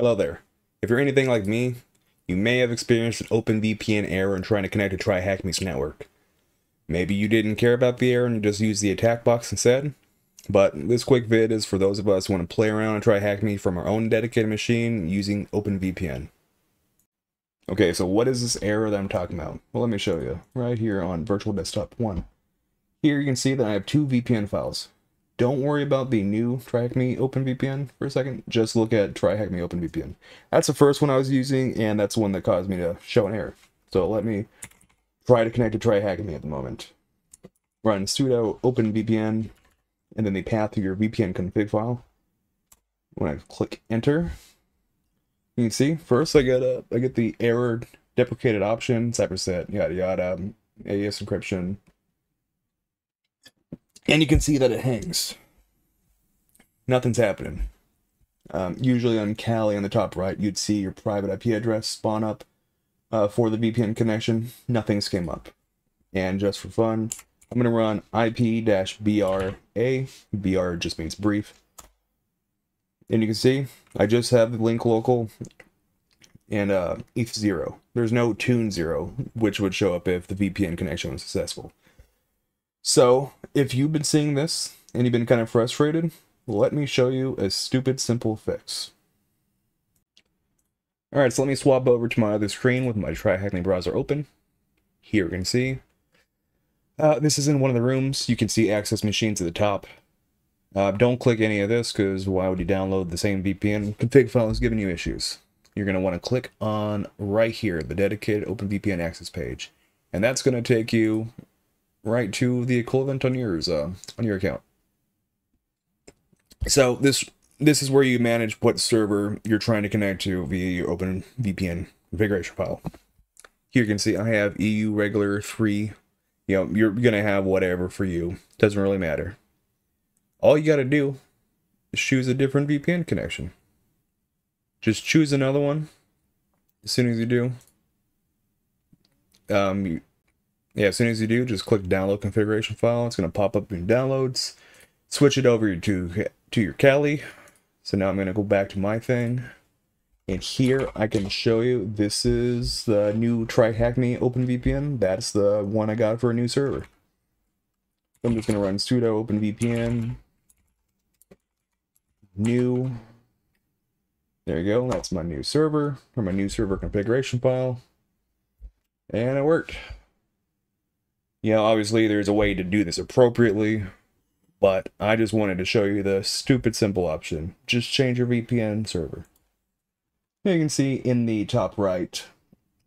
Hello there. If you're anything like me, you may have experienced an OpenVPN error in trying to connect to TryHackMe's network. Maybe you didn't care about the error and you just used the attack box instead. But this quick vid is for those of us who want to play around and TryHackMe from our own dedicated machine using OpenVPN. Okay, so what is this error that I'm talking about? Well, let me show you. Right here on Virtual Desktop 1. Here you can see that I have two VPN files. Don't worry about the new TryHackMe OpenVPN for a second. Just look at TryHackMe OpenVPN. That's the first one I was using, and that's the one that caused me to show an error. So let me try to connect to TryHackMe at the moment. Run sudo openvpn, and then the path to your VPN config file. When I click enter, you can see first I get a I get the error deprecated option, set, yada yada, AES encryption, and you can see that it hangs. Nothing's happening. Um, usually on Kali on the top right, you'd see your private IP address spawn up uh, for the VPN connection. Nothing's came up. And just for fun, I'm going to run IP-BRA. BR just means brief. And you can see, I just have the link local and uh, ETH0. There's no tun0, which would show up if the VPN connection was successful. So, if you've been seeing this and you've been kind of frustrated, let me show you a stupid simple fix. Alright, so let me swap over to my other screen with my TryHackMe browser open. Here you can see. Uh, this is in one of the rooms. You can see access machines at the top. Uh, don't click any of this because why would you download the same VPN? Config file is giving you issues. You're going to want to click on right here, the dedicated OpenVPN access page. And that's going to take you right to the equivalent on yours uh, on your account. So this this is where you manage what server you're trying to connect to via your Open VPN configuration file. Here you can see I have EU regular 3. You know, you're to have whatever for you. Doesn't really matter. All you got to do is choose a different VPN connection. Just choose another one. As soon as you do, um, you, yeah, as soon as you do, just click download configuration file. It's going to pop up in downloads. Switch it over to, to your Kali. So now I'm going to go back to my thing. And here I can show you, this is the new TryHackMe OpenVPN. That's the one I got for a new server. I'm just going to run sudo openvpn new. There you go. That's my new server or my new server configuration file. And it worked. You know, obviously there's a way to do this appropriately, but I just wanted to show you the stupid simple option. Just change your VPN server. You can see in the top right,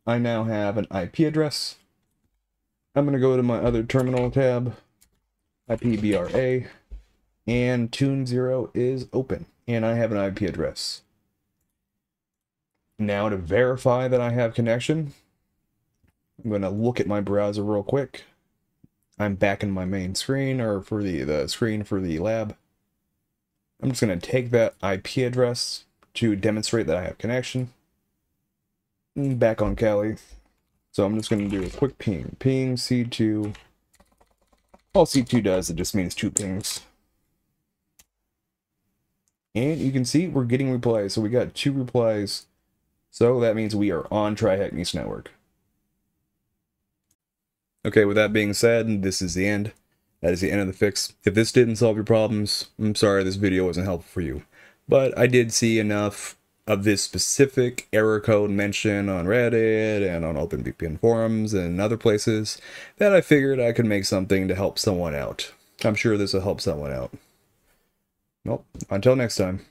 I now have an IP address. I'm going to go to my other terminal tab, IPBRA, and Tun0 is open, and I have an IP address. Now to verify that I have connection, I'm going to look at my browser real quick. I'm back in my main screen, or for the, the screen for the lab. I'm just going to take that IP address to demonstrate that I have connection. Mm, back on Kali. So I'm just going to do a quick ping. Ping C2. All C2 does, it just means two pings. And you can see we're getting replies. So we got two replies. So that means we are on TryHackMe's network. Okay, with that being said, this is the end. That is the end of the fix. If this didn't solve your problems, I'm sorry this video wasn't helpful for you. But I did see enough of this specific error code mentioned on Reddit and on OpenVPN forums and other places that I figured I could make something to help someone out. I'm sure this will help someone out. Well, until next time.